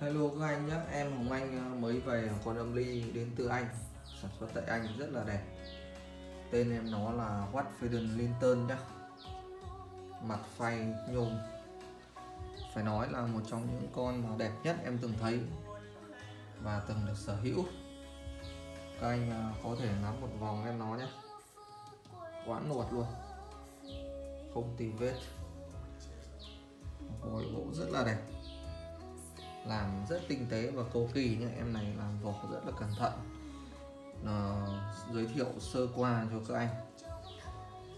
Hello các anh nhé, em Hồng Anh ờ, mới về con âm ly đến từ Anh. Sản xuất tại Anh rất là đẹp. Tên em nó là Watt Faden Linton nhé Mặt phay nhôm. Phải nói là một trong những con mà đẹp nhất em từng thấy Và từng được sở hữu. Các anh ờ, có thể ngắm một vòng em nó nhé Quán nuột luôn. Không tìm vết. Hồi gỗ rất là đẹp làm rất tinh tế và cầu kỳ nhé. Em này làm vỏ rất là cẩn thận. À, giới thiệu sơ qua cho các anh.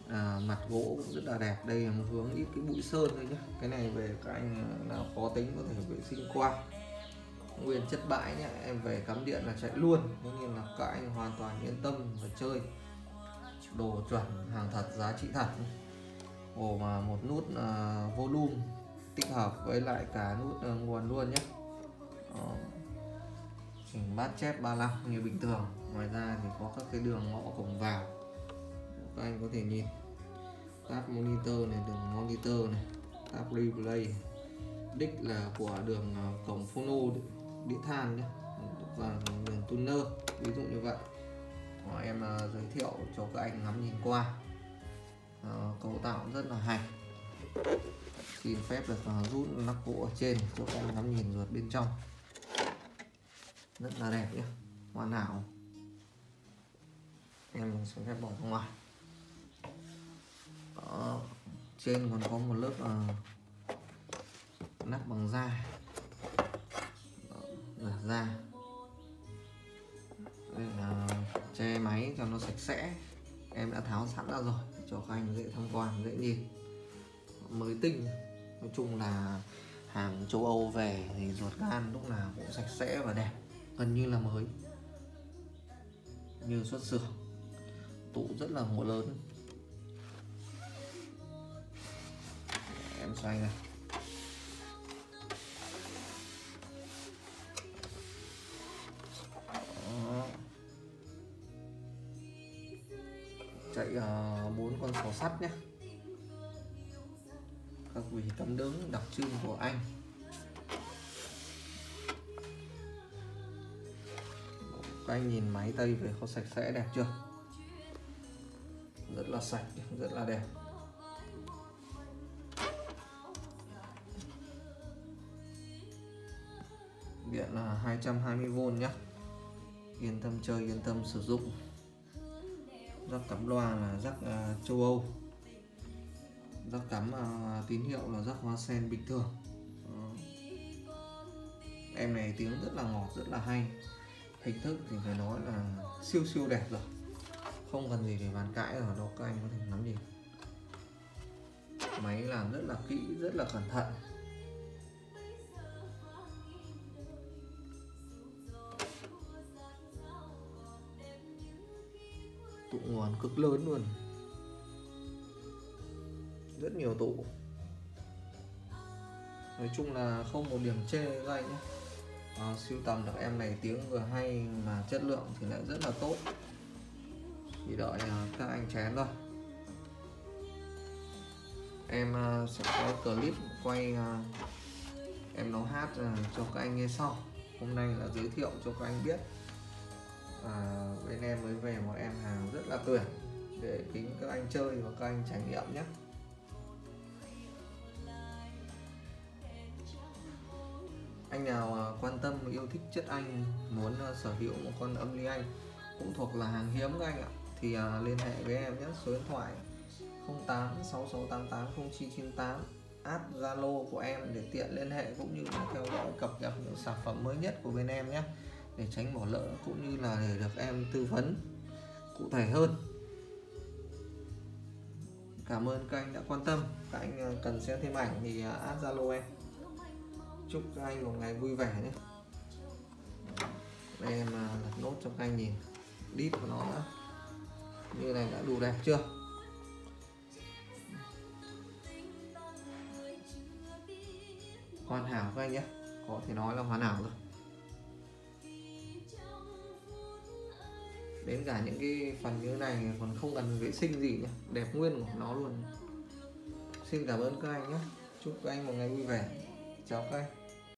À, mặt gỗ cũng rất là đẹp. Đây là một hướng ít cái bụi sơn thôi nhé. Cái này về các anh ờ, nào khó tính có thể vệ sinh qua. Nguyên chất bãi nhé. Em về cắm điện là chạy luôn. Thế nên là các anh hoàn toàn yên tâm và chơi. Đồ chuẩn hàng thật giá trị thật. Ồ mà một nút uh, volume tích hợp với lại cả nút uh, nguồn luôn nhé. Ờ. Đó. chỉnh bát chép 35 như bình thường. Ngoài ra thì có các cái đường ngõ cổng vào. Các anh có thể nhìn. Tab monitor này đường monitor này. Tab replay. Đích là của đường ờ, cổng phono đĩa than nhé và đường tuner ví dụ như vậy. Đó, em ờ, giới thiệu cho các anh ngắm nhìn qua. À, cấu tạo rất là hay. Xin phép được rút nắp gỗ ở trên cho các anh ngắm nhìn ruột bên trong rất là đẹp nhé hoàn hảo. Em mình phép bỏ ra ngoài. Đó. trên còn có một lớp uh, nắp bằng da. Là da. Đây là che máy cho nó sạch sẽ. Em đã tháo sẵn ra rồi cho các anh dễ tham quan dễ nhìn. Mới tinh. Nói chung là hàng châu Âu về thì ruột gan lúc nào cũng sạch sẽ và đẹp gần như là mới. Như xuất xưởng. Tủ rất là ngộ lớn. Em xoay này. Đó. chạy uh, bốn con sò sắt nhé các vị tấm đứng đặc trưng của anh. Các anh nhìn máy tây về có sạch sẽ đẹp chưa? Rất là sạch rất là đẹp. Điện là 220V nhé yên tâm chơi yên tâm sử dụng. Rắc cắm loa là rắc uh, châu Âu. Rắc cắm uh, tín hiệu là rắc hoa sen bình thường. Uh. em này tiếng rất là ngọt rất là hay hình thức thì phải nói là siêu siêu đẹp rồi. Không cần gì để bàn cãi ở đâu, các anh có thể nắm nhìn máy làm rất là kỹ, rất là cẩn thận. Tụ nguồn cực lớn luôn. Rất nhiều tụ. Nói chung là không một điểm chê các anh nhé à, siêu tầm được em này tiếng vừa hay mà chất lượng thì lại rất là tốt. Chỉ đợi uh, các anh chén thôi. Em uh, sẽ có clip quay uh, em nấu hát uh, cho các anh nghe sau. Hôm nay là giới thiệu cho các anh biết. À, bên em mới về một em hàng rất là tuyệt để kính các anh chơi và các anh trải nghiệm nhé. Anh nào à, quan tâm, yêu thích chất anh, muốn à, sở hữu một con âm ly anh cũng thuộc là hàng hiếm các anh ạ, thì à, liên hệ với em nhé, số điện thoại 08 6688 0998 add Zalo của em để tiện liên hệ cũng như là theo dõi cập nhật những sản phẩm mới nhất của bên em nhé, để tránh bỏ lỡ cũng như là để được em tư vấn cụ thể hơn. Cảm ơn các anh đã quan tâm. Các anh cần xem thêm ảnh thì add Zalo em chúc các anh một ngày vui vẻ nhé. Đây em à, lật nốt cho các anh nhìn. Đít của nó đã như này đã đủ đẹp chưa? Hoàn hảo các anh nhé. Có thể nói là hoàn hảo rồi. Đến cả những cái phần như thế này còn không cần vệ sinh gì nhé. Đẹp nguyên của nó luôn. Xin cảm ơn các anh nhé. Chúc các anh một ngày vui vẻ. Chào các anh.